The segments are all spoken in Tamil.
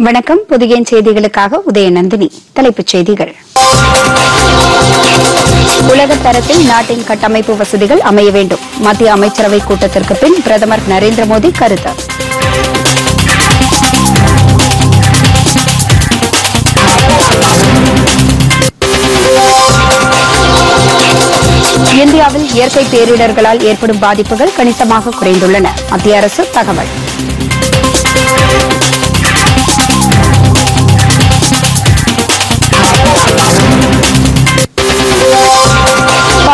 வணக்கம். புதிய செய்திகளுக்காக உதயநந்தினி. தலைப்புச் செய்திகள். உலக தரத்தில் நாட்டின் கட்டமைப்பு வசதிகள் அமைய வேண்டும். மத்திய அமைச்சரவை கூட்டத்திற்கு பின் பிரதமர் நரேந்திர மோடி கருத்து. இந்தியாவில் இயற்கை பேரிடர்களால் ஏற்படும் பாதிப்புகள் கணிசமாக குறைந்துள்ளன. மத்திய அரசு தகவல்.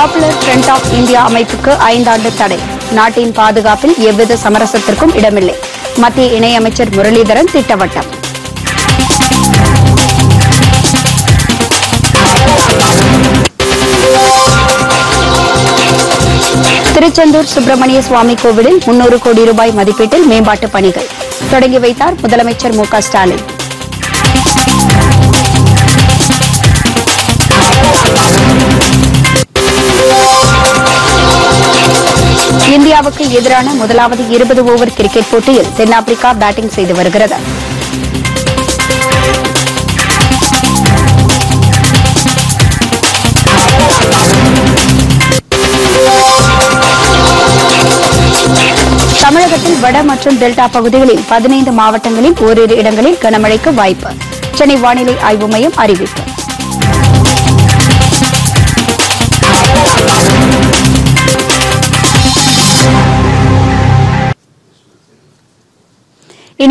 பாப்புலர் ஃப்ரண்ட் ஆஃப் இந்தியா அமைப்புக்கு ஐந்தாண்டு தடை. நாட்டின் பாதுகாப்பில் எவ்வித சமரசத்திற்கும் இடமில்லை. மத்திய இணையமைச்சர் முரளிதரன் திட்டவட்டம். திருச்செந்தூர் சுப்பிரமணிய சுவாமி கோவிலில் முன்னூறு கோடி ரூபாய் மதிப்பீட்டில் மேம்பாட்டு பணிகள். தொடங்கி வைத்தார் முதலமைச்சர் மு ஸ்டாலின். இந்தியாவுக்கு எதிரான முதலாவது இருபது ஓவர் கிரிக்கெட் போட்டியில் தென்னாப்பிரிக்கா பேட்டிங் செய்து வருகிறது. தமிழகத்தில் வட மற்றும் டெல்டா பகுதிகளில் பதினைந்து மாவட்டங்களில் ஓரிரு இடங்களில் கனமழைக்கு வாய்ப்பு. சென்னை வானிலை ஆய்வு மையம் அறிவிப்பு.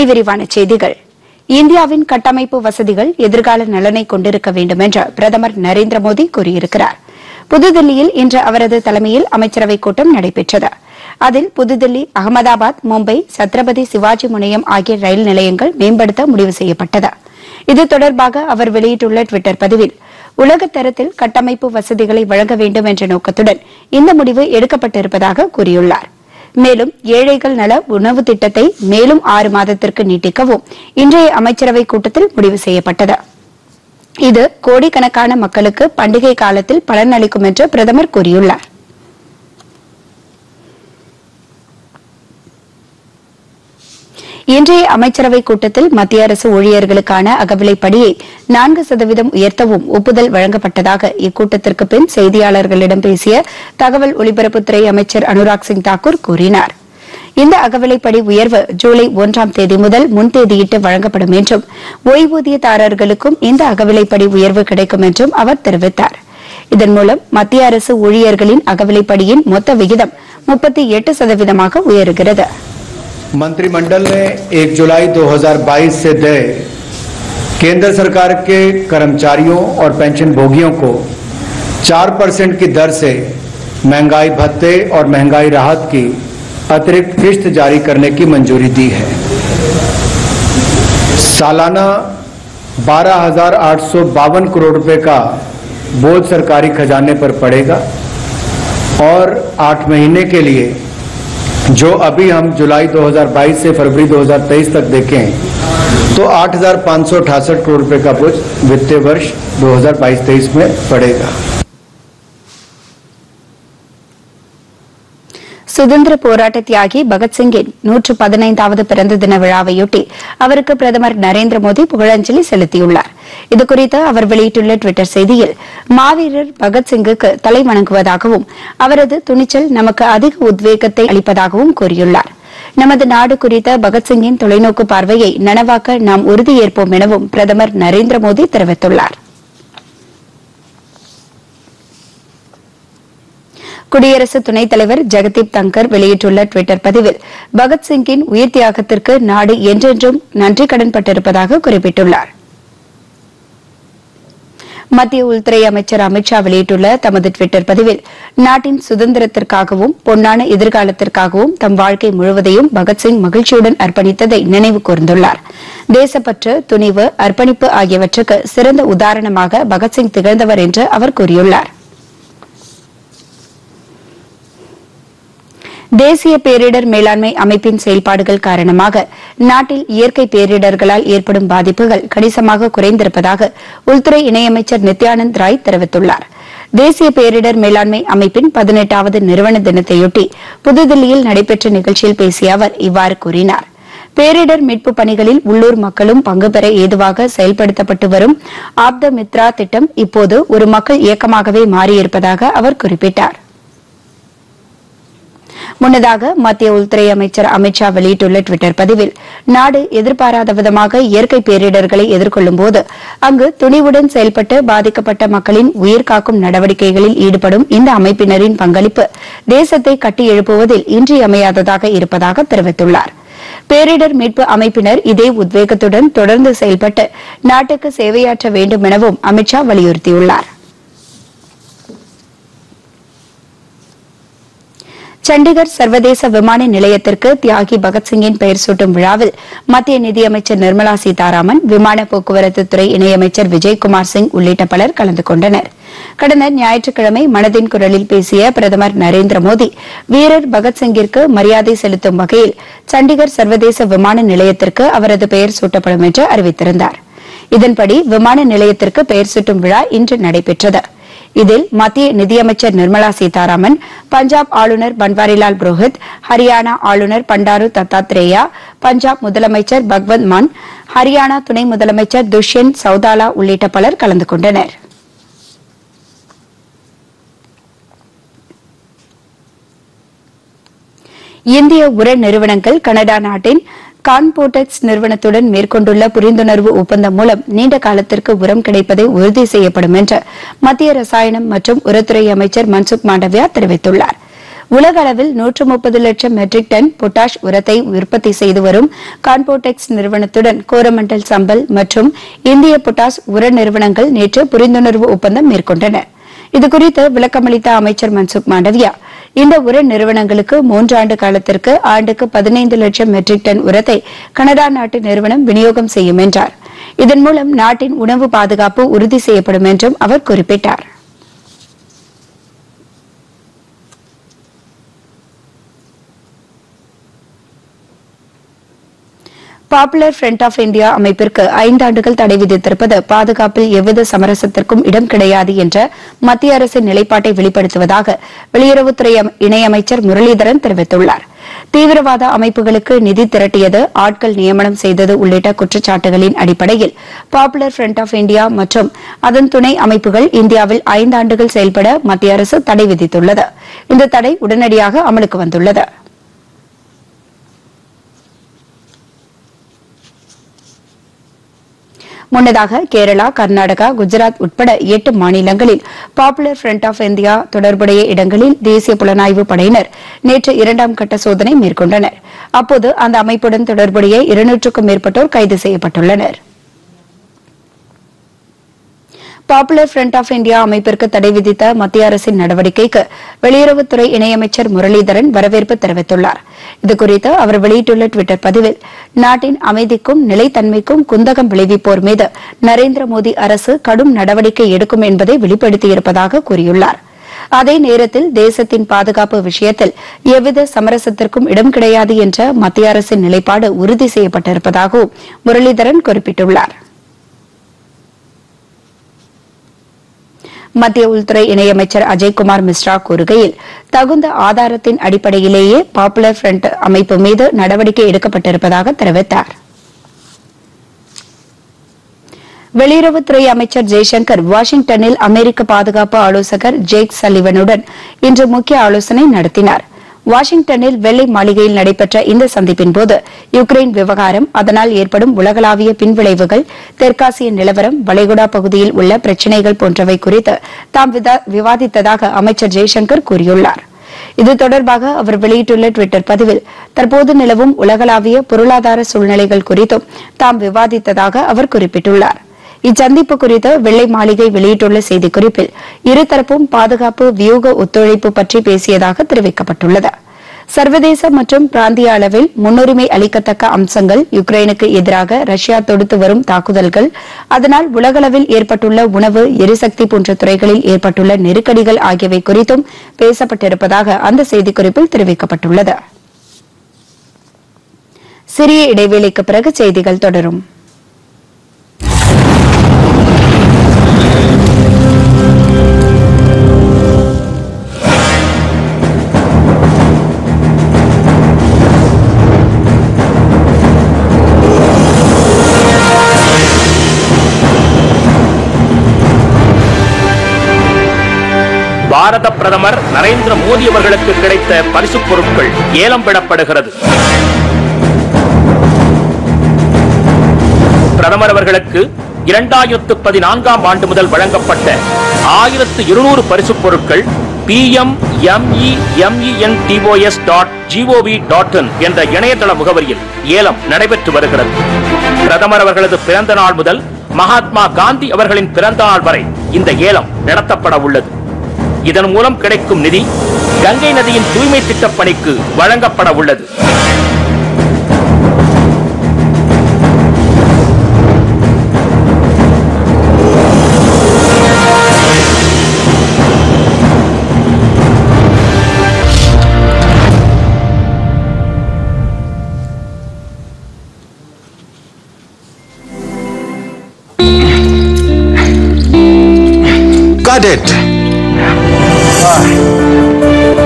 இனி விரிவான செய்திகள். இந்தியாவின் கட்டமைப்பு வசதிகள் எதிர்கால நலனை கொண்டிருக்க வேண்டும் என்று பிரதமர் நரேந்திர மோடி கூறியிருக்கிறார். புதுதில்லியில் இன்று அவரது தலைமையில் அமைச்சரவைக் கூட்டம் நடைபெற்றது. அதில் புதுதில்லி அகமதாபாத் மும்பை சத்ரபதி சிவாஜி முனையம் ஆகிய ரயில் நிலையங்கள் மேம்படுத்த முடிவு செய்யப்பட்டது. இது தொடர்பாக அவர் வெளியிட்டுள்ள டுவிட்டர் பதிவில் உலகத்தரத்தில் கட்டமைப்பு வசதிகளை வழங்க வேண்டும் என்ற நோக்கத்துடன் இந்த முடிவு எடுக்கப்பட்டிருப்பதாக கூறியுள்ளார். மேலும் ஏழைகள் நல உணவு திட்டத்தை மேலும் ஆறு மாதத்திற்கு நீட்டிக்கவும் இன்றைய அமைச்சரவை கூட்டத்தில் முடிவு செய்யப்பட்டது. இது கோடிக்கணக்கான மக்களுக்கு பண்டிகை காலத்தில் பலனளிக்கும் என்று பிரதமர் கூறியுள்ளார். இன்றைய அமைச்சரவைக் கூட்டத்தில் மத்திய அரசு ஊழியர்களுக்கான அகவிலைப்படியை நான்கு சதவீதம் உயர்த்தவும் ஒப்புதல் வழங்கப்பட்டதாக இக்கூட்டத்திற்கு பின் செய்தியாளர்களிடம் பேசிய தகவல் ஒலிபரப்புத்துறை அமைச்சர் அனுராக் சிங் தாக்கூர் கூறினார். இந்த அகவிலைப்படி உயர்வு ஜூலை ஒன்றாம் தேதி முதல் முன்தேதியிட்டு வழங்கப்படும் என்றும் ஓய்வூதியதாரர்களுக்கும் இந்த அகவிலைப்படி உயர்வு கிடைக்கும் என்றும் அவர் தெரிவித்தார். இதன் மூலம் மத்திய அரசு ஊழியர்களின் அகவிலைப்படியின் மொத்த விகிதம் முப்பத்தி எட்டு சதவீதமாக உயருகிறது. मंत्रिमंडल ने 1 जुलाई 2022 से देय केंद्र सरकार के कर्मचारियों और पेंशन भोगियों को 4 परसेंट की दर से महँगाई भत्ते और महँगाई राहत की अतिरिक्त किस्त जारी करने की मंजूरी दी है। सालाना बारह करोड़ रुपए का बोझ सरकारी खजाने पर पड़ेगा और आठ महीने के लिए जो अभी हम जुलाई 2022 से फरवरी 2023 तक देखें तो आठ करोड़ रुपए का बोझ वित्तीय वर्ष 2022-23 में पड़ेगा சுதந்திர போராட்ட தியாகி பகத்சிங்கின் நூற்று பதினைந்தாவது பிறந்த தின விழாவையொட்டி அவருக்கு பிரதமர் நரேந்திர மோடி புகழஞ்சலி செலுத்தியுள்ளார் இதுகுறித்து அவர் வெளியிட்டுள்ள டுவிட்டர் செய்தியில் மாவீரர் பகத்சிங்குக்கு தலை வணங்குவதாகவும் அவரது துணிச்சல் நமக்கு அதிக உத்வேகத்தை அளிப்பதாகவும் கூறியுள்ளார். நமது நாடு குறித்த பகத்சிங்கின் தொலைநோக்கு பார்வையை நனவாக்க நாம் உறுதியேற்போம் எனவும் பிரதமர் நரேந்திர மோடி தெரிவித்துள்ளார். குடியரசு துணைத் தலைவர் ஜெகதீப் தங்கர் வெளியிட்டுள்ள டுவிட்டர் பதிவில் பகத்சிங்கின் உயிர் தியாகத்திற்கு நாடு என்றென்றும் நன்றி கடன்பட்டிருப்பதாக குறிப்பிட்டுள்ளார். மத்திய உள்துறை அமைச்சர் அமித்ஷா வெளியிட்டுள்ள தமது டுவிட்டர் பதிவில் நாட்டின் சுதந்திரத்திற்காகவும் பொன்னான எதிர்காலத்திற்காகவும் தம் வாழ்க்கை முழுவதையும் பகத்சிங் மகிழ்ச்சியுடன் அர்ப்பணித்ததை நினைவு கூர்ந்துள்ளார். தேசப்பற்று துணிவு அர்ப்பணிப்பு ஆகியவற்றுக்கு சிறந்த உதாரணமாக பகத்சிங் திகழ்ந்தவர் என்று அவர் கூறியுள்ளார். தேசிய பேரிடர் மேலாண்மை அமைப்பின் செயல்பாடுகள் காரணமாக நாட்டில் இயற்கை பேரிடர்களால் ஏற்படும் பாதிப்புகள் கணிசமாக குறைந்திருப்பதாக உள்துறை இணையமைச்சர் நித்யானந்த் ராய் தெரிவித்துள்ளார். தேசிய பேரிடர் மேலாண்மை அமைப்பின் பதினெட்டாவது நிறுவன தினத்தையொட்டி புதுதில்லியில் நடைபெற்ற நிகழ்ச்சியில் பேசிய அவர் இவ்வாறு கூறினார். பேரிடர் மீட்பு பணிகளில் உள்ளூர் மக்களும் பங்கு பெற ஏதுவாக செயல்படுத்தப்பட்டு வரும் ஆப்த மித்ரா திட்டம் இப்போது ஒரு மக்கள் இயக்கமாகவே மாறியிருப்பதாக அவர் குறிப்பிட்டார். முன்னதாக மத்திய உள்துறை அமைச்சர் அமித்ஷா வெளியிட்டுள்ள டுவிட்டர் பதிவில் நாடு எதிர்பாராத விதமாக இயற்கை பேரிடர்களை எதிர்கொள்ளும் போது அங்கு துணிவுடன் செயல்பட்டு பாதிக்கப்பட்ட மக்களின் உயிர் காக்கும் நடவடிக்கைகளில் ஈடுபடும் இந்த அமைப்பினரின் பங்களிப்பு தேசத்தை கட்டி எழுப்புவதில் இன்றியமையாததாக இருப்பதாக தெரிவித்துள்ளார். பேரிடர் மீட்பு அமைப்பினர் இதே உத்வேகத்துடன் தொடர்ந்து செயல்பட்டு நாட்டுக்கு சேவையாற்ற வேண்டும் எனவும் அமித்ஷா வலியுறுத்தியுள்ளார். சண்டிகர் சர்வதேச விமான நிலையத்திற்கு தியாகி பகத்சிங்கின் பெயர் சூட்டும் விழாவில் மத்திய நிதியமைச்சர் நிர்மலா சீதாராமன் விமான போக்குவரத்து துறை இணையமைச்சர் விஜய்குமார் சிங் உள்ளிட்ட பலர் கலந்து கொண்டனர். கடந்த ஞாயிற்றுக்கிழமை மனதின் குரலில் பேசிய பிரதமர் நரேந்திர மோடி வீரர் பகத்சிங்கிற்கு மரியாதை செலுத்தும் வகையில் சண்டிகர் சர்வதேச விமான நிலையத்திற்கு அவரது பெயர் சூட்டப்படும் என்று அறிவித்திருந்தார். இதன்படி விமான நிலையத்திற்கு பெயர் சூட்டும் விழா இன்று நடைபெற்றது. இதில் மத்திய நிதியமைச்சர் நிர்மலா சீதாராமன் பஞ்சாப் ஆளுநர் பன்வாரிலால் புரோஹித் ஹரியானா ஆளுநர் பண்டாரு தத்தாத்ரேயா பஞ்சாப் முதலமைச்சர் பகவந்த் மான் ஹரியானா துணை முதலமைச்சர் துஷ்யந்த் சௌதாலா உள்ளிட்ட பலர் கலந்து கொண்டனர். இந்திய உர நிறுவனங்கள் கனடா நாட்டின் கான்போடெக்ஸ் நிறுவனத்துடன் மேற்கொண்டுள்ள புரிந்துணர்வு ஒப்பந்தம் மூலம் நீண்ட காலத்திற்கு உரம் கிடைப்பதை உறுதி செய்யப்படும் என்று மத்திய ரசாயனம் மற்றும் உரத்துறை அமைச்சர் மன்சுக் மாண்டவியா தெரிவித்துள்ளார். உலக அளவில் நூற்று முப்பது லட்சம் மெட்ரிக் டன் பொட்டாஷ் உரத்தை உற்பத்தி செய்து வரும் கான்போடெக்ஸ் நிறுவனத்துடன் கோரமண்டல் சம்பல் மற்றும் இந்திய பொட்டாஷ் உர நிறுவனங்கள் நேற்று புரிந்துணர்வு ஒப்பந்தம் மேற்கொண்டன. இதுகுறித்து விளக்கமளித்த அமைச்சர் மன்சுக் மாண்டவியா இந்த உர நிறுவனங்களுக்கு மூன்றாண்டு காலத்திற்கு ஆண்டுக்கு பதினைந்து லட்சம் மெட்ரிக் டன் உரத்தை கனடா நாட்டு நிறுவனம் விநியோகம் செய்யும் என்றார். இதன் மூலம் நாட்டின் உணவு பாதுகாப்பு உறுதி செய்யப்படும் என்றும் அவர் குறிப்பிட்டார். பாப்புலர் ஃப்ரண்ட் ஆஃப் இந்தியா அமைப்பிற்கு ஐந்தாண்டுகள் தடை விதித்திருப்பது பாதுகாப்பில் எவ்வித சமரசத்திற்கும் இடம் கிடையாது என்ற மத்திய அரசின் நிலைப்பாட்டை வெளிப்படுத்துவதாக வெளியுறவுத்துறை இணையமைச்சர் முரளிதரன் தெரிவித்துள்ளார். தீவிரவாத அமைப்புகளுக்கு நிதி திரட்டியது ஆட்கள் நியமனம் செய்தது உள்ளிட்ட குற்றச்சாட்டுகளின் அடிப்படையில் பாப்புலர் ஃப்ரண்ட் ஆஃப் இந்தியா மற்றும் அதன் துணை அமைப்புகள் இந்தியாவில் ஐந்தாண்டுகள் செயல்பட மத்திய அரசு தடை விதித்துள்ளது. இந்த தடை உடனடியாக அமலுக்கு வந்துள்ளது. முன்னதாக கேரளா கர்நாடகா குஜராத் உட்பட எட்டு மாநிலங்களில் பாப்புலர் ஃப்ரண்ட் ஆஃப் இந்தியா தொடர்புடைய இடங்களில் தேசிய புலனாய்வு படையினர் நேற்று இரண்டாம் கட்ட சோதனை மேற்கொண்டனர். அப்போது அந்த அமைப்புடன் தொடர்புடைய இருநூற்றுக்கும் மேற்பட்டோர் கைது செய்யப்பட்டுள்ளனா் பாப்புலர் ஃப்ரண்ட் ஆஃப் இந்தியா அமைப்பிற்கு தடை விதித்த மத்திய அரசின் நடவடிக்கைக்கு வெளியுறவுத்துறை இணையமைச்சர் முரளிதரன் வரவேற்பு தெரிவித்துள்ளார். இதுகுறித்து அவர் வெளியிட்டுள்ள டுவிட்டர் பதிவில் நாட்டின் அமைதிக்கும் நிலைத்தன்மைக்கும் குந்தகம் விளைவிப்போர் மீது நரேந்திர மோடி அரசு கடும் நடவடிக்கை எடுக்கும் என்பதை வெளிப்படுத்தியிருப்பதாக கூறியுள்ளார். அதே நேரத்தில் தேசத்தின் பாதுகாப்பு விஷயத்தில் எவ்வித சமரசத்திற்கும் இடம் கிடையாது என்ற மத்திய அரசின் நிலைப்பாடு உறுதி செய்யப்பட்டிருப்பதாகவும் முரளிதரன் குறிப்பிட்டுள்ளார். மத்திய உள்துறை இணையமைச்சர் அஜய்குமார் மிஸ்ரா கூறுகையில் தகுந்த ஆதாரத்தின் அடிப்படையிலேயே பாப்புலர் ஃப்ரண்ட் அமைப்பு மீது நடவடிக்கை எடுக்கப்பட்டிருப்பதாக தெரிவித்தார். வெளியுறவுத்துறை அமைச்சர் ஜெய்சங்கர் வாஷிங்டனில் அமெரிக்க பாதுகாப்பு ஆலோசகர் ஜேக் சல்லிவனுடன் இன்று முக்கிய ஆலோசனை நடத்தினார். வாஷிங்டனில் வெள்ளை மாளிகையில் நடைபெற்ற இந்த சந்திப்பின் போது யுக்ரைன் விவகாரம் அதனால் ஏற்படும் உலகளாவிய பின்விளைவுகள் தெற்காசிய நிலவரம் வளைகுடா பகுதியில் உள்ள பிரச்சினைகள் போன்றவை குறித்து தாம் விதா- விவாதித்ததாக அமைச்சர் ஜெய்சங்கர் கூறியுள்ளார். இது தொடர்பாக அவர் வெளியிட்டுள்ள டுவிட்டர் பதிவில் தற்போது நிலவும் உலகளாவிய பொருளாதார சூழ்நிலைகள் குறித்தும் தாம் விவாதித்ததாக அவர் குறிப்பிட்டுள்ளார். இச்சந்திப்பு குறித்து வெள்ளை மாளிகை வெளியிட்டுள்ள செய்திக்குறிப்பில் இருதரப்பும் பாதுகாப்பு வியூக ஒத்துழைப்பு பற்றி பேசியதாக தெரிவிக்கப்பட்டுள்ளது. சர்வதேச மற்றும் பிராந்திய அளவில் முன்னுரிமை அளிக்கத்தக்க அம்சங்கள் யுக்ரைனுக்கு எதிராக ரஷ்யா தொடுத்து வரும் தாக்குதல்கள் அதனால் உலகளவில் ஏற்பட்டுள்ள உணவு எரிசக்தி போன்ற துறைகளில் ஏற்பட்டுள்ள நெருக்கடிகள் ஆகியவை குறித்தும் பேசப்பட்டிருப்பதாக அந்த செய்திக்குறிப்பில் தெரிவிக்கப்பட்டுள்ளது. சிறிய இடைவேளைக்கு பிறகு செய்திகள் தொடரும். பாரத பிரதமர் நரேந்திர மோடி அவர்களுக்கு கிடைத்த பரிசுப் பொருட்கள் ஏலம் விடப்படுகிறது. பிரதமர் அவர்களுக்கு இரண்டாயிரத்து பதினான்காம் ஆண்டு முதல் வழங்கப்பட்ட ஆயிரத்து இருநூறு பரிசுப் பொருட்கள் P M M E M E N T O S dot G O V dot in என்ற இணையதள முகவரியில் ஏலம் நடைபெற்று வருகிறது. பிரதமர் அவர்களது பிறந்த நாள் முதல் மகாத்மா காந்தி அவர்களின் பிறந்த நாள் வரை இந்த ஏலம் நடத்தப்பட உள்ளது. இதன் மூலம் கிடைக்கும் நிதி கங்கை நதியின் தூய்மை திட்டப் பணிக்கு வழங்கப்பட உள்ளது Got.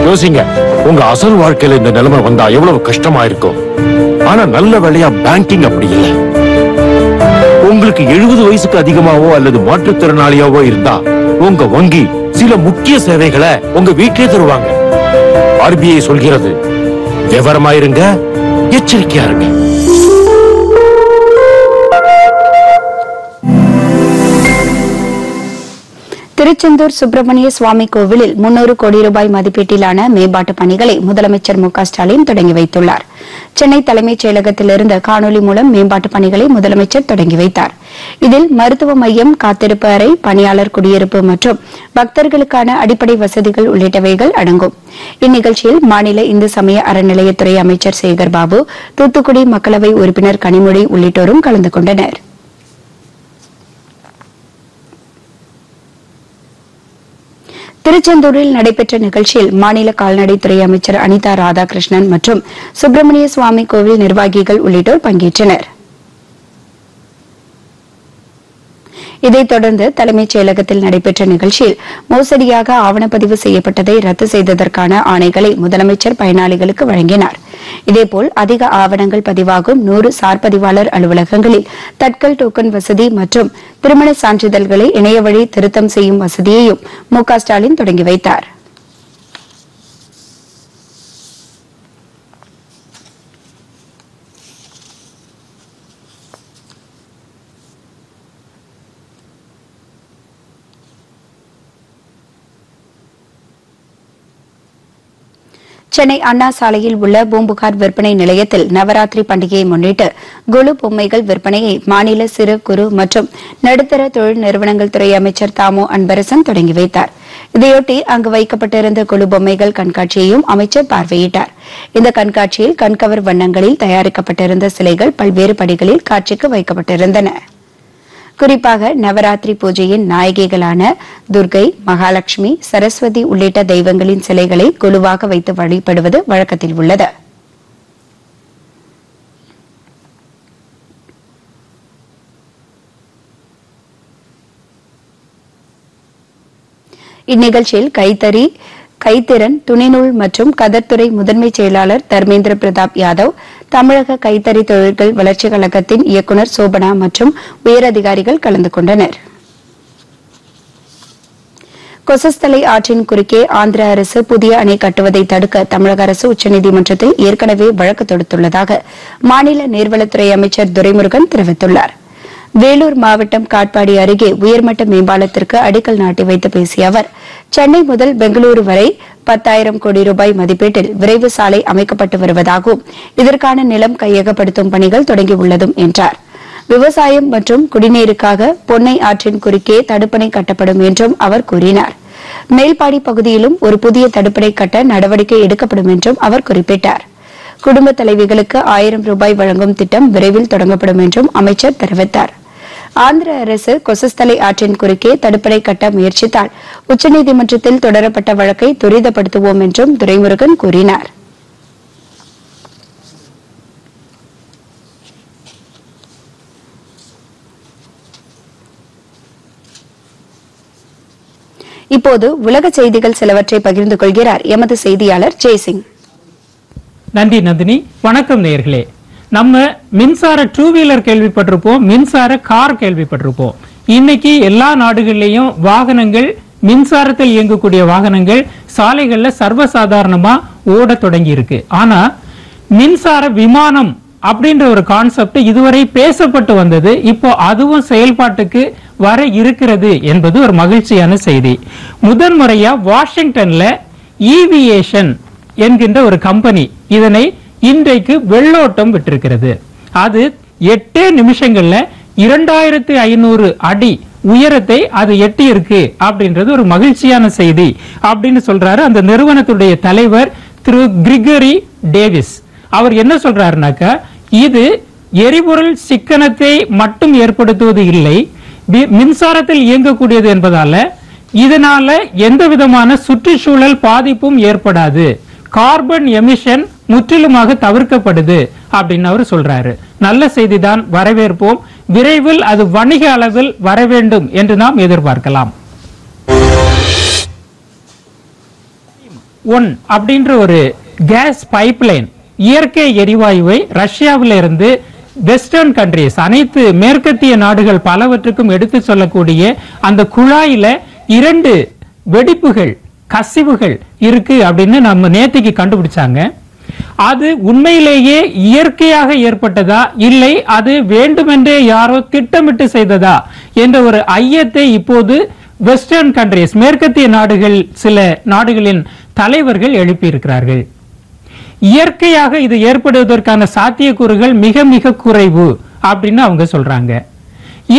யோசிங்க உங்க அசல் வாழ்க்கையில இந்த நிலைமை வந்தா எவ்வளவு கஷ்டமா இருக்கும்? ஆனா நல்ல வேலையா பேங்கிங் அப்படி இல்லை. உங்களுக்கு எழுபது வயசுக்கு அதிகமாவோ அல்லது மாற்றுத்திறனாளியாவோ இருந்தா உங்க வங்கி சில முக்கிய சேவைகளை உங்க வீட்டிலே தருவாங்க. ஆர்பிஐ சொல்கிறது விவரமாயிருங்க எச்சரிக்கையா இருங்க. திருச்செந்தூர் சுப்பிரமணிய சுவாமி கோவிலில் முன்னூறு கோடி ரூபாய் மதிப்பீட்டிலான மேம்பாட்டு பணிகளை முதலமைச்சர் மு ஸ்டாலின் தொடங்கி வைத்துள்ளார். சென்னை தலைமைச் செயலகத்திலிருந்து காணொலி மூலம் மேம்பாட்டு பணிகளை முதலமைச்சர் தொடங்கி வைத்தார். இதில் மருத்துவ மையம் காத்திருப்பு அறை பணியாளர் குடியிருப்பு மற்றும் பக்தர்களுக்கான அடிப்படை வசதிகள் உள்ளிட்டவைகள் அடங்கும். இந்நிகழ்ச்சியில் மாநில இந்து சமய அறநிலையத்துறை அமைச்சர் சேகர் பாபு தூத்துக்குடி மக்களவை உறுப்பினர் கனிமொழி உள்ளிட்டோரும் கலந்து கொண்டனா் திருச்செந்தூரில் நடைபெற்ற நிகழ்ச்சியில் மாநில கால்நடைத்துறை அமைச்சர் அனிதா ராதாகிருஷ்ணன் மற்றும் சுப்பிரமணிய சுவாமி கோவில் நிர்வாகிகள் உள்ளிட்டோர் பங்கேற்றனர். இதைத் தொடர்ந்து தலைமைச் செயலகத்தில் நடைபெற்ற நிகழ்ச்சியில் மோசடியாக ஆவணப்பதிவு செய்யப்பட்டதை ரத்து செய்ததற்கான ஆணைகளை முதலமைச்சர் பயனாளிகளுக்கு வழங்கினார். இதேபோல் அதிக ஆவணங்கள் பதிவாகும் நூறு சார் பதிவாளர் அலுவலகங்களில் தட்கல் டோக்கன் வசதி மற்றும் திருமண சான்றிதழ்களை இணைய வழி திருத்தம் செய்யும் வசதியையும் மு ஸ்டாலின் தொடங்கி வைத்தார். சென்னை அண்ணா சாலையில் உள்ள பூம்புகார் விற்பனை நிலையத்தில் நவராத்திரி பண்டிகையை முன்னிட்டு குழு பொம்மைகள் விற்பனையை மாநில சிறு குறு மற்றும் நடுத்தர தொழில் நிறுவனங்கள் துறை அமைச்சர் தாமோ அன்பரசன் தொடங்கி வைத்தார். இதையொட்டி அங்கு வைக்கப்பட்டிருந்த குழு பொம்மைகள் கண்காட்சியையும் அமைச்சர் பார்வையிட்டார். இந்த கண்காட்சியில் கண்கவர் வண்ணங்களில் தயாரிக்கப்பட்டிருந்த சிலைகள் பல்வேறு படிகளில் காட்சிக்கு வைக்கப்பட்டிருந்தன. குறிப்பாக நவராத்திரி பூஜையின் நாயகிகளான துர்கை மகாலட்சுமி சரஸ்வதி உள்ளிட்ட தெய்வங்களின் சிலைகளை குழுவாக வைத்து வழிபடுவது வழக்கத்தில் உள்ளது. இந்நிகழ்ச்சியில் கைத்தறி கைத்திறன் துணைநூல் மற்றும் கதர்த்துறை முதன்மை செயலாளர் தர்மேந்திர பிரதாப் யாதவ் தமிழக கைத்தறி தொழில்கள் வளர்ச்சிக் கழகத்தின் இயக்குநர் சோபனா மற்றும் உயரதிகாரிகள் கலந்து கொண்டனர். கொசஸ்தலை ஆற்றின் குறுக்கே ஆந்திர அரசு புதிய அணை கட்டுவதை தடுக்க தமிழக அரசு உச்சநீதிமன்றத்தில் ஏற்கனவே வழக்கு தொடுத்துள்ளதாக மாநில நீர்வளத்துறை அமைச்சர் துரைமுருகன் தெரிவித்துள்ளார். வேலூர் மாவட்டம் காட்பாடி அருகே உயர்மட்ட மேம்பாலத்திற்கு அடிக்கல் நாட்டி வைத்து பேசிய அவர் சென்னை முதல் பெங்களூரு வரை பத்தாயிரம் கோடி ரூபாய் மதிப்பீட்டில் விரைவு சாலை அமைக்கப்பட்டு வருவதாகவும் இதற்கான நிலம் கையகப்படுத்தும் பணிகள் தொடங்கியுள்ளதும் என்றார். விவசாயம் மற்றும் குடிநீருக்காக பொன்னை ஆற்றின் குறுக்கே தடுப்பணை கட்டப்படும் என்றும் அவர் கூறினார். மேல்பாடி பகுதியிலும் ஒரு புதிய தடுப்பணை கட்ட நடவடிக்கை எடுக்கப்படும் என்றும் அவர் குறிப்பிட்டார். குடும்ப தலைவிகளுக்கு ஆயிரம் ரூபாய் வழங்கும் திட்டம் விரைவில் தொடங்கப்படும் என்றும் அமைச்சர் தெரிவித்தார். ஆந்திர அரசு கொசஸ்தலை ஆற்றின் குறுக்கே தடுப்பணை கட்ட முயற்சித்தால் உச்சநீதிமன்றத்தில் தொடரப்பட்ட வழக்கை துரிதப்படுத்துவோம் என்றும் துரைமுருகன் கூறினார். இப்போது உலக செய்திகள் சிலவற்றை பகிர்ந்து கொள்கிறார் எமது செய்தியாளர் ஜெய்சிங். நன்றி நந்தினி. வணக்கம் நேர்களே நம்ம மின்சார டூ வீலர் கேள்விப்பட்டிருப்போம் மின்சார கார் கேள்விப்பட்டிருப்போம். இன்னைக்கு எல்லா நாடுகள்லையும் வாகனங்கள் மின்சாரத்தில் இயங்கக்கூடிய வாகனங்கள் சாலைகள்ல சர்வசாதாரணமா ஓட தொடங்கி இருக்கு ஆனா மின்சார விமானம் அப்படின்ற ஒரு கான்செப்ட் இதுவரை பேசப்பட்டு வந்தது இப்போ அதுவும் செயல்பாட்டுக்கு வர இருக்கிறது என்பது ஒரு மகிழ்ச்சியான செய்தி. முதன்முறையா வாஷிங்டன்ல ஈவியேஷன் என்கின்ற ஒரு கம்பெனி இதனை இன்றைக்கு வெள்ளோட்டம் விட்டிருக்கிறது. அது எட்டே நிமிஷங்கள்ல இரண்டாயிரத்தி ஐநூறு அடி உயரத்தை அது எட்டி இருக்கு அப்படின்றது ஒரு மகிழ்ச்சியான செய்தி அப்படின்னு சொல்றாரு அந்த நிறுவனத்துடைய தலைவர் திரு கிரிகரி டேவிஸ். அவர் என்ன சொல்றாருனாக்கா இது எரிபொருள் சிக்கனத்தை மட்டும் ஏற்படுத்துவது இல்லை மின்சாரத்தில் இயங்கக்கூடியது என்பதால இதனால எந்த விதமான சுற்றுச்சூழல் பாதிப்பும் ஏற்படாது. கார்பன் எமிஷன் முற்றிலுமாக தவிர்க்கப்படுது அப்படின்னு அவர் சொல்றாரு. நல்ல செய்திதான் வரவேற்போம். விரைவில் அது வணிக அளவில் வர வேண்டும் என்று நாம் எதிர்பார்க்கலாம். ஒன் அப்படின்ற ஒரு கேஸ் பைப்லைன் இயற்கை எரிவாயுவை ரஷ்யாவிலிருந்து வெஸ்டர்ன் கண்ட்ரிஸ் அனைத்து மேற்கத்திய நாடுகள் பலவற்றுக்கும் எடுத்து சொல்லக்கூடிய அந்த குழாயில இரண்டு வெடிப்புகள் கசிவுகள் இருக்கு அப்படின்னு நம்ம நேத்திக்கு கண்டுபிடிச்சாங்க. அது உண்மையிலேயே இயற்கையாக ஏற்பட்டதா? இல்லை அது வேண்டுமென்றே யாரோ திட்டமிட்டு செய்ததா? என்ற ஒரு ஐயத்தை இப்போது வெஸ்டர்ன் கண்ட்ரிஸ் மேற்கத்திய நாடுகள் சில நாடுகளின் தலைவர்கள் எழுப்பியிருக்கிறார்கள். இயற்கையாக இது ஏற்படுவதற்கான சாத்தியக்கூறுகள் மிக மிக குறைவு அப்படின்னு அவங்க சொல்றாங்க.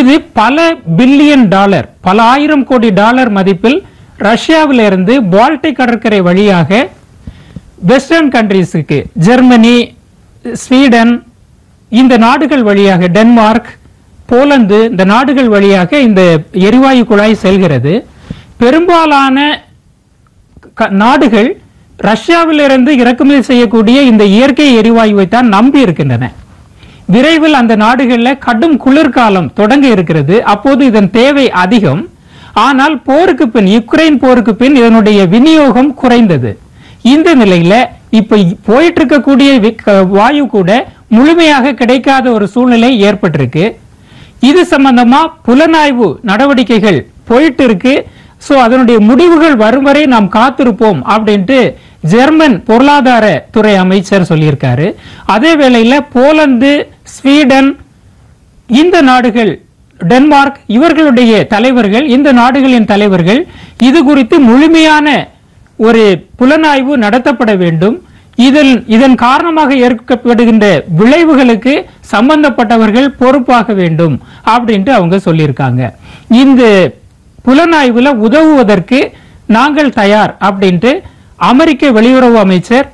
இது பல பில்லியன் டாலர் பல ஆயிரம் கோடி டாலர் மதிப்பில் ரஷ்யாவிலிருந்து பால்டிக் கடற்கரை வழியாக வெஸ்டர்ன் கண்ட்ரீஸுக்கு ஜெர்மனி ஸ்வீடன் இந்த நாடுகள் வழியாக டென்மார்க் போலந்து இந்த நாடுகள் வழியாக இந்த எரிவாயு குழாய் செல்கிறது. பெரும்பாலான க- நாடுகள் ரஷ்யாவிலிருந்து இறக்குமதி செய்யக்கூடிய இந்த இயற்கை எரிவாயுவை தான் நம்பி இருக்கின்றன. விரைவில் அந்த நாடுகளில் கடும் குளிர்காலம் தொடங்க இருக்கிறது. அப்போது இதன் தேவை அதிகம். ஆனால் போருக்கு பின் யுக்ரைன் போருக்கு பின் இதனுடைய விநியோகம் குறைந்தது. இந்த நிலையில இப்ப போயிட்டு இருக்கக்கூடிய வாயு கூட முழுமையாக கிடைக்காத ஒரு சூழ்நிலை ஏற்பட்டிருக்கு. இது சம்பந்தமா புலனாய்வு நடவடிக்கைகள் போயிட்டு இருக்கு சோ அதனுடைய முடிவுகள் வரும் வரை நாம் காத்திருப்போம் அப்படின்ட்டு ஜெர்மன் பொருளாதார துறை அமைச்சர் சொல்லியிருக்காரு. அதே வேளையில போலந்து ஸ்வீடன் இந்த நாடுகள் டென்மார்க் இவர்களுடைய தலைவர்கள் இந்த நாடுகளின் தலைவர்கள் இது குறித்து முழுமையான ஒரு புலனாய்வு நடத்தப்பட வேண்டும். இதில் இதன் காரணமாக ஏற்கப்படுகின்ற விளைவுகளுக்கு சம்பந்தப்பட்டவர்கள் பொறுப்பாக வேண்டும் அப்படின்ட்டு அவங்க சொல்லியிருக்காங்க. இந்த புலனாய்வுல உதவுவதற்கு நாங்கள் தயார் அப்படின்ட்டு அமெரிக்க வெளியுறவு அமைச்சர்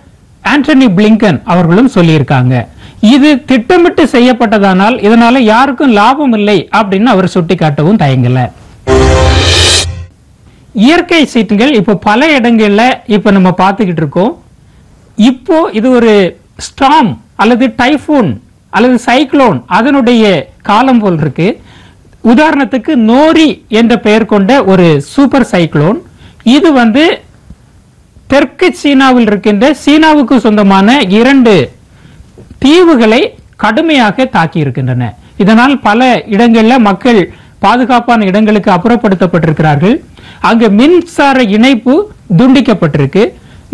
ஆண்டனி பிளிங்கன் அவர்களும் சொல்லியிருக்காங்க. இது திட்டமிட்டு செய்யப்பட்டதானால் இதனால யாருக்கும் லாபம் இல்லை அப்படின்னு அவர் சுட்டிக்காட்டவும் தயங்கல. இயற்கை சீட்டுகள் இப்போ பல இடங்கள்ல இப்ப நம்ம பார்த்துக்கிட்டு இருக்கோம். இப்போ இது ஒரு ஸ்டாம் அல்லது டைஃபூன் அல்லது சைக்ளோன் அதனுடைய காலம் போல் இருக்கு. உதாரணத்துக்கு நோரி என்ற பெயர் கொண்ட ஒரு சூப்பர் சைக்ளோன். இது வந்து தெற்கு சீனாவில் இருக்கின்ற சீனாவுக்கு சொந்தமான இரண்டு தீவுகளை கடுமையாக தாக்கி இருக்கின்றன இதனால் பல இடங்களில் மக்கள் பாதுகாப்பான இடங்களுக்கு அப்புறப்படுத்தப்பட்டிருக்கிறார்கள். அங்கு மின்சார இணைப்பு துண்டிக்கப்பட்டிருக்கு.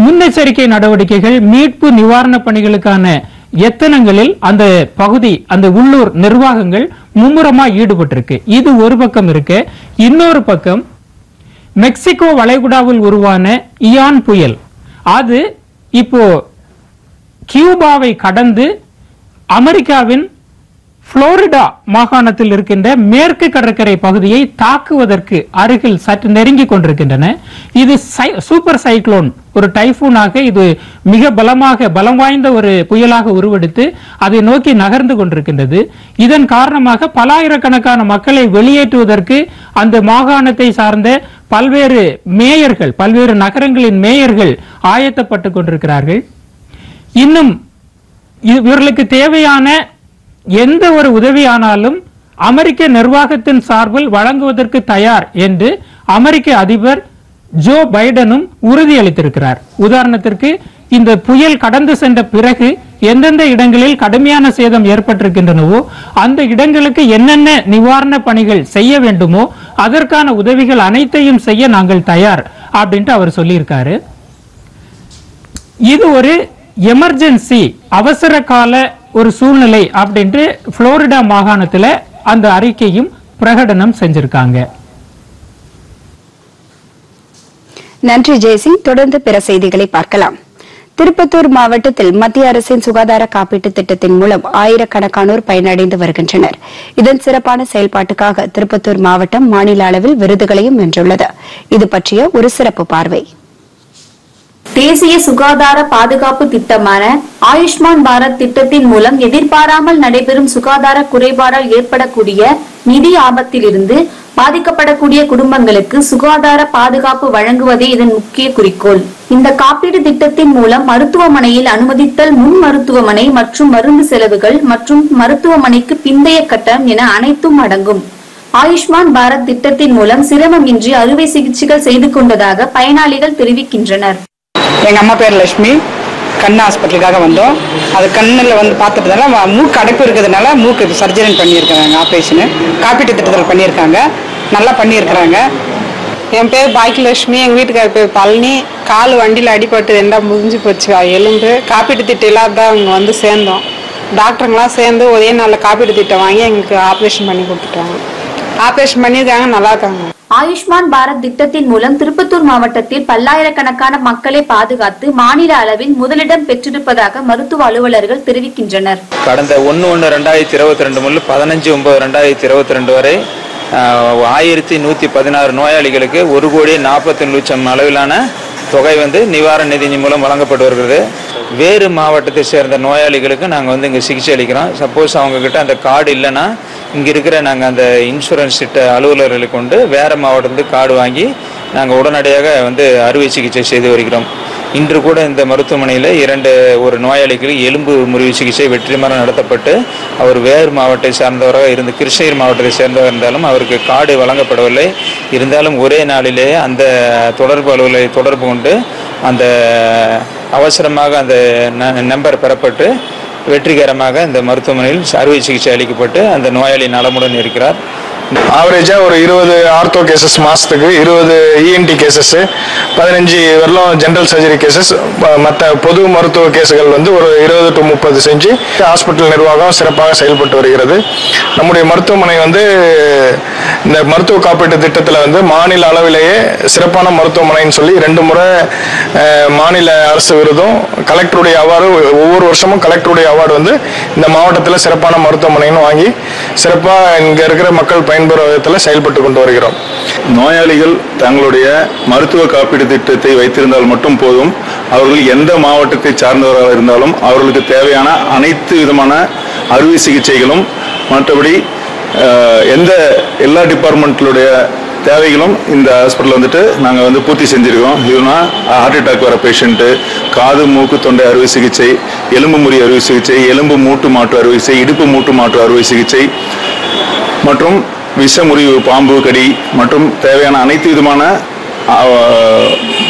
முன்னெச்சரிக்கை நடவடிக்கைகள் மீட்பு நிவாரண பணிகளுக்கான எத்தனங்களில் அந்த பகுதி அந்த உள்ளூர் நிர்வாகங்கள் மும்முரமா ஈடுபட்டிருக்கு. இது ஒரு பக்கம் இருக்கு. இன்னொரு பக்கம் மெக்சிகோ வளைகுடாவில் உருவான இயான் புயல். அது இப்போ கியூபாவை கடந்து அமெரிக்காவின் புளோரிடா மாகாணத்தில் இருக்கின்ற மேற்கு கடற்கரை பகுதியை தாக்குவதற்கு அருகில் சற்று நெருங்கி கொண்டிருக்கின்றன. இது சை- சூப்பர் சைக்ளோன் ஒரு டைபூனாக இது மிக பலமாக பலம் வாய்ந்த ஒரு புயலாக உருவெடுத்து அதை நோக்கி நகர்ந்து கொண்டிருக்கின்றது. இதன் காரணமாக பலாயிரக்கணக்கான மக்களை வெளியேற்றுவதற்கு அந்த மாகாணத்தை சார்ந்த பல்வேறு மேயர்கள் பல்வேறு நகரங்களின் மேயர்கள் ஆயத்தப்பட்டு கொண்டிருக்கிறார்கள். இன்னும் இ- இவர்களுக்கு தேவையான எந்த ஒரு உதவியானாலும் அமெரிக்க நிர்வாகத்தின் சார்பில் வழங்குவதற்கு தயார் என்று அமெரிக்க அதிபர் ஜோ பைடனும் உறுதியளித்திருக்கிறார். உதாரணத்திற்கு இந்த புயல் கடந்து சென்ற பிறகு எந்தெந்த இடங்களில் கடுமையான சேதம் ஏற்பட்டிருக்கின்றனவோ அந்த இடங்களுக்கு என்னென்ன நிவாரண பணிகள் செய்ய வேண்டுமோ அதற்கான உதவிகள் அனைத்தையும் செய்ய நாங்கள் தயார் அப்படின்ட்டு அவர் சொல்லியிருக்காரு. இது ஒரு எமர்ஜென்சி அவசர கால ஒரு சூழ்நிலை அப்படின்ட்டு புளோரிடா மாகாணத்தில் அந்த அறிக்கையும் பிரகடனம் செஞ்சிருக்காங்க. நன்றி ஜெய்சிங். தொடர்ந்து பிற செய்திகளை பார்க்கலாம். திருப்பத்தூர் மாவட்டத்தில் மத்திய அரசின் சுகாதார காப்பீட்டுத் திட்டத்தின் மூலம் ஆயிரக்கணக்கானோர் பயனடைந்து வருகின்றனர். இதன் சிறப்பான செயல்பாட்டுக்காக திருப்பத்தூர் மாவட்டம் மாநில அளவில் விருதுகளையும் வென்றுள்ளது. இது பற்றிய ஒரு சிறப்பு பார்வை. தேசிய சுகாதார பாதுகாப்பு திட்டமான ஆயுஷ்மான் பாரத் திட்டத்தின் மூலம் எதிர்பாராமல் நடைபெறும் சுகாதார குறைபாடால் ஏற்படக்கூடிய நிதி ஆபத்திலிருந்து பாதிக்கப்படக்கூடிய குடும்பங்களுக்கு சுகாதார பாதுகாப்பு வழங்குவதே இதன் முக்கிய குறிக்கோள். இந்த காப்பீடு திட்டத்தின் மூலம் மருத்துவமனையில் அனுமதித்தல் முன் மருத்துவமனை மற்றும் மருந்து செலவுகள் மற்றும் மருத்துவமனைக்கு பிந்தைய கட்டணம் என அனைத்தும் அடங்கும். ஆயுஷ்மான் பாரத் திட்டத்தின் மூலம் சிரமமின்றி அறுவை சிகிச்சைகள் செய்து கொண்டதாக பயனாளிகள் தெரிவிக்கின்றனர். எங்கள் அம்மா பேர் லட்சுமி கண் ஹாஸ்பிட்டலுக்காக வந்தோம். அது கண்ணில் வந்து பார்த்துட்டதால வ- மூக்கு அடைப்பு இருக்கிறதுனால மூக்கு சர்ஜரி பண்ணியிருக்கிறாங்க ஆப்ரேஷனு காப்பீட்டு திட்டத்தில் பண்ணியிருக்காங்க. நல்லா பண்ணியிருக்கிறாங்க. என் பேர் பாக்கியலட்சுமி. எங்கள் வீட்டுக்கார பேர் பழனி. கால் வண்டியில் அடிபட்டு எண்டா முடிஞ்சு போச்சு. எலும்பு. காப்பீட்டு திட்டம் இல்லாத அவங்க வந்து சேர்ந்தோம். டாக்டருங்களாம் சேர்ந்து ஒரே நாளில் காப்பீட்டு திட்டம் வாங்கி எங்களுக்கு ஆப்ரேஷன் பண்ணி கொடுத்துட்டாங்க. ஆப்ரேஷன் பண்ணியிருக்காங்க நல்லா இருக்காங்க. ஆயுஷ்மான் பாரத் திட்டத்தின் மூலம் திருப்பத்தூர் மாவட்டத்தில் பல்லாயிரக்கணக்கான மக்களை பாதுகாத்து மாநில அளவில் முதலிடம் பெற்றிருப்பதாக மருத்துவ அலுவலர்கள் தெரிவிக்கின்றனர். கடந்த ஒன்று ஒன்று ரெண்டாயிரத்தி இருபத்தி ரெண்டு முதல் பதினஞ்சு ஒன்பது ரெண்டாயிரத்தி இருபத்தி ரெண்டு வரை ஆஹ், ஆயிரத்தி நூற்றி பதினாறு நோயாளிகளுக்கு ஒரு கோடி நாற்பத்தி லட்சம் அளவிலான தொகை வந்து நிவாரண நிதி மூலம் வழங்கப்பட்டு வருகிறது. வேறு மாவட்டத்தை சேர்ந்த நோயாளிகளுக்கு நாங்கள் வந்து இங்கே சிகிச்சை அளிக்கிறோம். சப்போஸ் அவங்கக்கிட்ட அந்த கார்டு இல்லைன்னா இங்கே இருக்கிற நாங்கள் அந்த இன்சூரன்ஸ் திட்ட அலுவலர்களை கொண்டு வேறு மாவட்டத்துக்கு கார்டு வாங்கி நாங்கள் உடனடியாக வந்து அறுவை சிகிச்சை செய்து வருகிறோம். இன்று கூட இந்த மருத்துவமனையில் இரண்டு ஒரு நோயாளிக்கு எலும்பு முறிவு சிகிச்சை வெற்றிகரமாக நடத்தப்பட்டு அவர் வேறு மாவட்டத்தை சார்ந்தவராக இருந்து கிருஷ்ணகிரி மாவட்டத்தை சேர்ந்தவர் இருந்தாலும் அவருக்கு கார்டு வழங்கப்படவில்லை. இருந்தாலும் ஒரே நாளிலே அந்த தொடர்பு அலுவலை தொடர்பு கொண்டு அந்த அவசரமாக அந்த ந- நம்பர் பெறப்பட்டு வெற்றிகரமாக இந்த மருத்துவமனையில் அறுவை சிகிச்சை அளிக்கப்பட்டு அந்த நோயாளி நலமுடன் இருக்கிறார். ஆவரேஜாக ஒரு இருபது ஆர்த்தோ கேசஸ் மாதத்துக்கு இருபது இஎன்டி கேசஸ்ஸு பதினஞ்சு வரலாம் ஜென்ரல் சர்ஜரி கேசஸ் மற்ற பொது மருத்துவ கேஸுகள் வந்து ஒரு இருபது டு முப்பது செஞ்சு ஹாஸ்பிட்டல் நிர்வாகம் சிறப்பாக செயல்பட்டு வருகிறது. நம்முடைய மருத்துவமனை வந்து இந்த மருத்துவ காப்பீட்டு திட்டத்தில் வந்து மாநில அளவிலேயே சிறப்பான மருத்துவமனைன்னு சொல்லி ரெண்டு முறை மாநில அரசு விருதும் கலெக்டருடைய அவார்டு ஒவ்வொரு வருஷமும் கலெக்டருடைய அவார்டு வந்து இந்த மாவட்டத்தில் சிறப்பான மருத்துவமனைன்னு வாங்கி சிறப்பாக இங்கே இருக்கிற மக்கள் பயன்பெறும் விதத்தில் செயல்பட்டு கொண்டு வருகிறோம். நோயாளிகள் தங்களுடைய மருத்துவ காப்பீடு திட்டத்தை வைத்திருந்தால் மட்டும் போதும். அவர்கள் எந்த மாவட்டத்தை சார்ந்தவராக இருந்தாலும் அவர்களுக்கு தேவையான அனைத்து விதமான அறுவை சிகிச்சைகளும் மற்றபடி எந்த எல்லா டிபார்ட்மெண்ட்களுடைய தேவைகளும் இந்த ஹாஸ்பிட்டல் வந்துட்டு நாங்கள் வந்து பூர்த்தி செஞ்சுருக்கோம். இதுனா ஹார்ட் அட்டாக் வர பேஷண்ட்டு காது மூக்கு தொண்டை அறுவை சிகிச்சை எலும்பு முறி அறுவை சிகிச்சை எலும்பு மூட்டு மாற்று அறுவை சிகிச்சை இடுப்பு மூட்டு மாற்று அறுவை சிகிச்சை மற்றும் விஷமுறிவு பாம்பு கடி மற்றும் தேவையான அனைத்து விதமான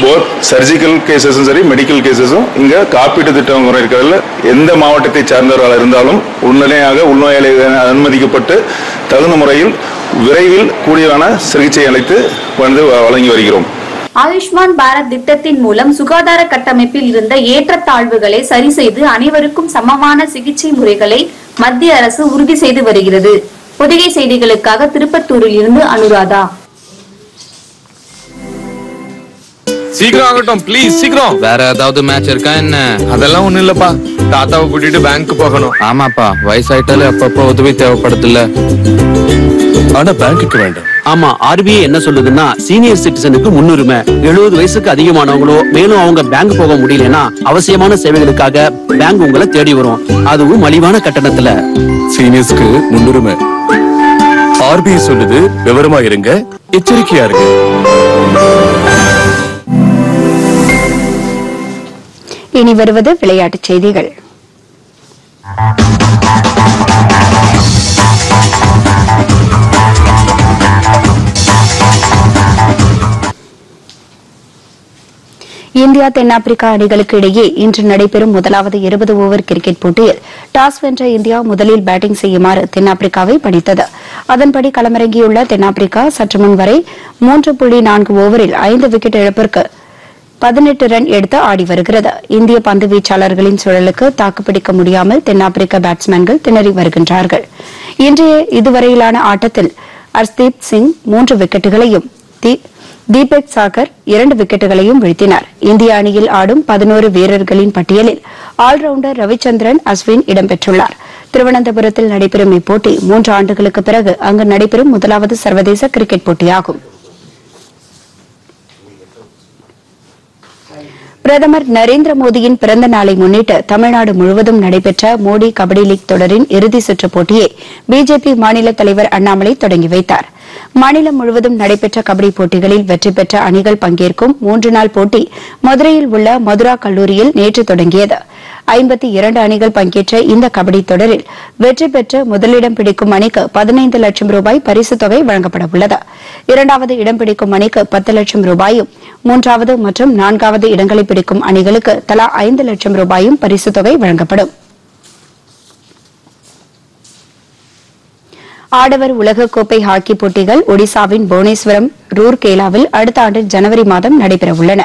போத் சர்ஜிக்கல் கேசஸும் சரி மெடிக்கல் கேசஸும் இங்கே காப்பீட்டு திட்டம் முறை இருக்கிறதுல எந்த மாவட்டத்தை சார்ந்தவர்களாக இருந்தாலும் உடனடியாக உள்நோயாளி அனுமதிக்கப்பட்டு தகுந்த முறையில் விரைவில் கூடியதான சிகிச்சை அளித்து வந்து வழங்கி வருகிறோம். ஆயுஷ்மான் பாரத் திட்டத்தின் மூலம் சுகாதார கட்டமைப்பில் இருந்த ஏற்றத்தாழ்வுகளை சரி செய்து அனைவருக்கும் சமமான சிகிச்சை முறைகளை மத்திய அரசு உறுதி செய்து வருகிறது. பொதிகை செய்திகளுக்காக திருப்பத்தூரில் இருந்து அனுராதா. சீக்கிரம் ஆகட்டும் ப்ளீஸ் சீக்கிரம். வேற ஏதாவது மேட்ச் இருக்கா என்ன? அதெல்லாம் ஒண்ணும் இல்லப்பா. தாத்தாவை கூட்டிட்டு பேங்க் போகணும். ஆமாப்பா வயசாயிட்டாலே அப்பப்போ உதவி தேவைப்படுதுல்ல. ஆனா பேங்க்குக்கு வேண்டாம். ஆமா ஆர்பிஐ என்ன சொல்லுதுன்னா சீனியர் சிட்டிசனுக்கு முன்னுரிமை. எழுபது வயசுக்கு அதிகமானவங்களோ மேலும் அவங்க பேங்க் போக முடியலன்னா அவசியமான சேவைகளுக்காக பேங்க் உங்களை தேடி வரும். அதுவும் மலிவான கட்டணத்துல. சீனியர்ஸ்க்கு முன்னுரிமை. ஆர்பிஐ சொல்லுது விவரமா இருங்க. எச்சரிக்கையா இருங்க. இனி வருவது விளையாட்டுச் செய்திகள். இந்தியா தென்னாப்பிரிக்கா அணிகளுக்கு இடையே இன்று நடைபெறும் முதலாவது இருபது ஓவர் கிரிக்கெட் போட்டியில் டாஸ் வென்ற இந்தியா முதலில் பேட்டிங் செய்யுமாறு தென்னாப்பிரிக்காவை பணித்தது. அதன்படி களமிறங்கியுள்ள தென்னாப்பிரிக்கா சற்று முன் வரை மூன்று புள்ளி நான்கு ஓவரில் ஐந்து விக்கெட் இழப்பிற்கு பதினெட்டு ரன் எடுத்து ஆடி வருகிறது. இந்திய பந்து வீச்சாளர்களின் சுழலுக்கு தாக்குப்பிடிக்க முடியாமல் தென்னாப்பிரிக்க பேட்ஸ்மேன்கள் திணறி வருகின்றார்கள். இன்றைய இதுவரையிலான ஆட்டத்தில் அர்ஸ்தீப் சிங் மூன்று விக்கெட்டுகளையும் தி- தீபக் சாகர் இரண்டு விக்கெட்டுகளையும் வீழ்த்தினார். இந்திய அணியில் ஆடும் பதினோரு வீரர்களின் பட்டியலில் ஆல்ரவுண்டர் ரவிச்சந்திரன் அஸ்வின் இடம்பெற்றுள்ளார். திருவனந்தபுரத்தில் நடைபெறும் இப்போட்டி மூன்று ஆண்டுகளுக்கு பிறகு அங்கு நடைபெறும் முதலாவது சர்வதேச கிரிக்கெட் போட்டியாகும். பிரதமர் நரேந்திர மோடியின் பிறந்த நாளை முன்னிட்டு தமிழ்நாடு முழுவதும் நடைபெற்ற மோடி கபடி லீக் தொடரின் இறுதி சுற்று போட்டியை பிஜேபி மாநில தலைவர் அண்ணாமலை தொடங்கி வைத்தார். மாநிலம் முழுவதும் நடைபெற்ற கபடி போட்டிகளில் வெற்றி பெற்ற அணிகள் பங்கேற்கும் மூன்று நாள் போட்டி மதுரையில் உள்ள மதுரா கல்லூரியில் நேற்று தொடங்கியது. ஐம்பத்தி இரண்டு அணிகள் பங்கேற்ற இந்த கபடி தொடரில் வெற்றி பெற்று முதலிடம் பிடிக்கும் அணிக்கு பதினைந்து லட்சம் ரூபாய் பரிசுத் தொகை வழங்கப்பட உள்ளது. இரண்டாவது இடம் பிடிக்கும் அணிக்கு பத்து லட்சம் ரூபாயும் மூன்றாவது மற்றும் நான்காவது இடங்களை பிடிக்கும் அணிகளுக்கு தலா ஐந்து லட்சம் ரூபாயும் பரிசுத் தொகை வழங்கப்படும். ஆடவர் உலகக்கோப்பை ஹாக்கி போட்டிகள் ஒடிசாவின் புவனேஸ்வரம் ரூர்கேலாவில் அடுத்த ஆண்டு ஜனவரி மாதம் நடைபெறவுள்ளன.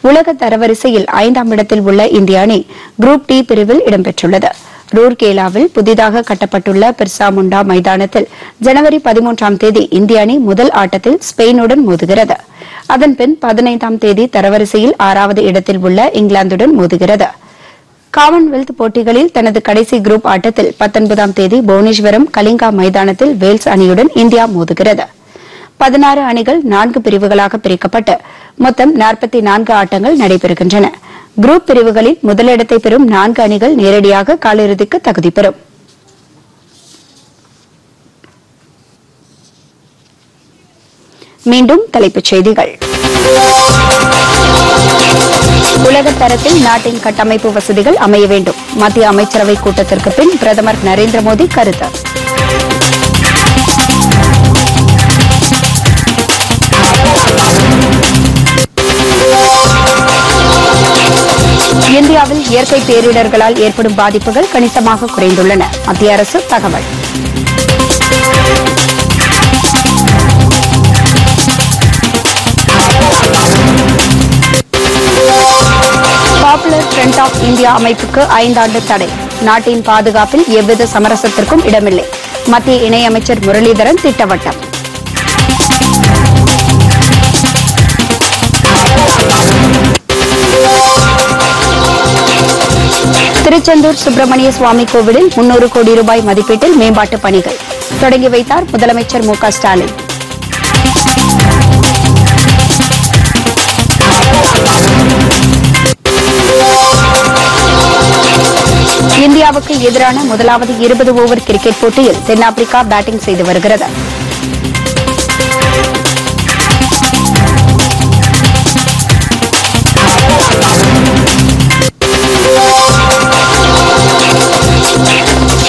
உலக தரவரிசையில் ஐந்தாம் இடத்தில் உள்ள இந்திய அணி குரூப் டி பிரிவில் இடம்பெற்றுள்ளது. ரூர்கேலாவில் புதிதாக கட்டப்பட்டுள்ள பிர்சா முண்டா மைதானத்தில் ஜனவரி பதிமூன்றாம் தேதி இந்திய அணி முதல் ஆட்டத்தில் ஸ்பெயினுடன் மோதுகிறது. அதன்பின் பதினைந்தாம் தேதி தரவரிசையில் ஆறாவது இடத்தில் உள்ள இங்கிலாந்துடன் மோதுகிறது. காமன்வெல்த் போட்டிகளில் தனது கடைசி குரூப் ஆட்டத்தில் பத்தொன்பதாம் தேதி புவனேஸ்வரம் கலிங்கா மைதானத்தில் வேல்ஸ் அணியுடன் இந்தியா மோதுகிறது. பதினாறு அணிகள் நான்கு பிரிவுகளாக பிரிக்கப்பட்டு மொத்தம் நாற்பத்தி நான்கு ஆட்டங்கள் நடைபெறுகின்றன. குரூப் பிரிவுகளில் முதலிடத்தை பெறும் நான்கு அணிகள் நேரடியாக காலிறுதிக்கு தகுதி பெறும். மீண்டும் தலைப்புச் செய்திகள். உலக தரத்தில் நாட்டின் கட்டமைப்பு வசதிகள் அமைய வேண்டும். மத்திய அமைச்சரவை கூட்டத்திற்கு பின் பிரதமர் நரேந்திர மோடி கருத்து. இந்தியாவில் இயற்கை பேரிடர்களால் ஏற்படும் பாதிப்புகள் கணிசமாக குறைந்துள்ளன. மத்திய அரசு தகவல். பாப்புலர் ஃப்ரண்ட் ஆஃப் இந்தியா அமைப்புக்கு ஐந்தாண்டு தடை. நாட்டின் பாதுகாப்பில் எவ்வித சமரசத்திற்கும் இடமில்லை. மத்திய இணையமைச்சர் முரளிதரன் திட்டவட்டம். திருச்செந்தூர் சுப்பிரமணிய சுவாமி கோவிலில் முன்னூறு கோடி ரூபாய் மதிப்பீட்டில் மேம்பாட்டு பணிகள். தொடங்கி வைத்தார் முதலமைச்சர் மு ஸ்டாலின். இந்தியாவுக்கு எதிரான முதலாவது இருபது ஓவர் கிரிக்கெட் போட்டியில் தென்னாப்பிரிக்கா பேட்டிங் செய்து வருகிறது.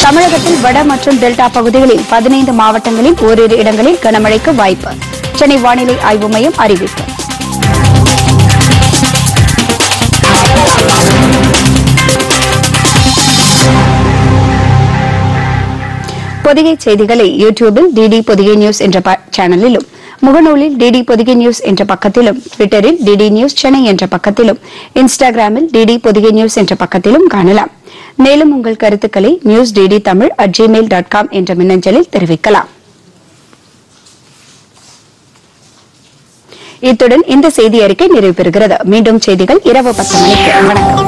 தமிழகத்தில் வட மற்றும் டெல்டா பகுதிகளில் பதினைந்து மாவட்டங்களில் ஓரிரு இடங்களில் கனமழைக்கு வாய்ப்பு. சென்னை வானிலை ஆய்வு மையம் அறிவிப்பு. பொதிகை செய்திகளை யூடியூபில் டிடி பொதிகை நியூஸ் என்ற சேனலிலும் முகநூலில் டிடி பொதிகை நியூஸ் என்ற பக்கத்திலும் ட்விட்டரில் டிடி நியூஸ் சென்னை என்ற பக்கத்திலும் இன்ஸ்டாகிராமில் டிடி பொதிகை நியூஸ் என்ற பக்கத்திலும் காணலாம். மேலும் உங்கள் கருத்துக்களை news DD Tamil at Gmail dot com என்ற மின்னஞ்சலில் தெரிவிக்கலாம். இத்துடன் இந்த செய்தி அறிக்கை நிறைவு பெறுகிறது. மீண்டும் செய்திகள் இரவு பத்து மணிக்கு. வணக்கம்.